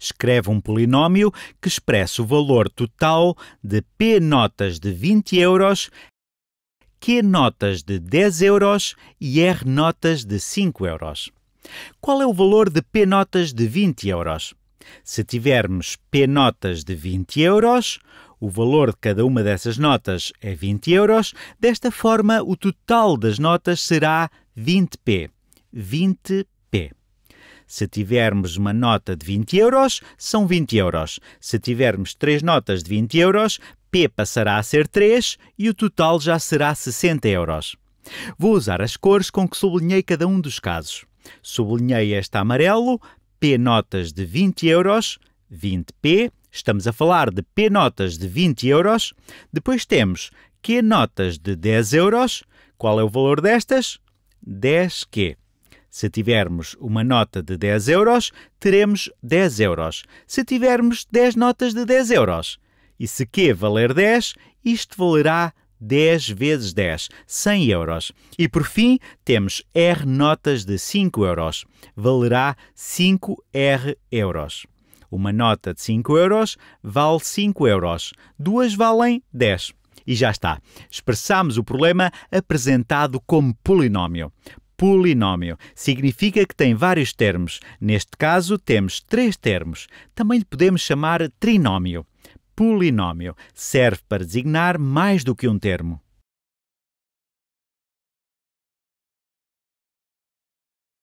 Escreve um polinómio que expressa o valor total de P notas de 20 euros, Q notas de 10 euros e R notas de 5 euros. Qual é o valor de P notas de 20 euros? Se tivermos P notas de 20 euros, o valor de cada uma dessas notas é 20 euros. Desta forma, o total das notas será 20p. 20p. Se tivermos uma nota de 20 euros, são 20 euros. Se tivermos três notas de 20 euros, P passará a ser 3 e o total já será 60 euros. Vou usar as cores com que sublinhei cada um dos casos. Sublinhei este amarelo, P notas de 20 euros, 20p, estamos a falar de P notas de 20 euros. Depois temos Q notas de 10 euros. Qual é o valor destas? 10Q. Se tivermos uma nota de 10 euros, teremos 10 euros. Se tivermos 10 notas de 10 euros, e se Q valer 10, isto valerá 10 vezes 10, 100 euros. E por fim, temos R notas de 5 euros. Valerá 5R euros. Uma nota de 5 euros vale 5 euros. Duas valem 10. E já está. Expressamos o problema apresentado como polinómio polinómio. Significa que tem vários termos. Neste caso, temos três termos. Também lhe podemos chamar trinómio. Polinómio serve para designar mais do que um termo.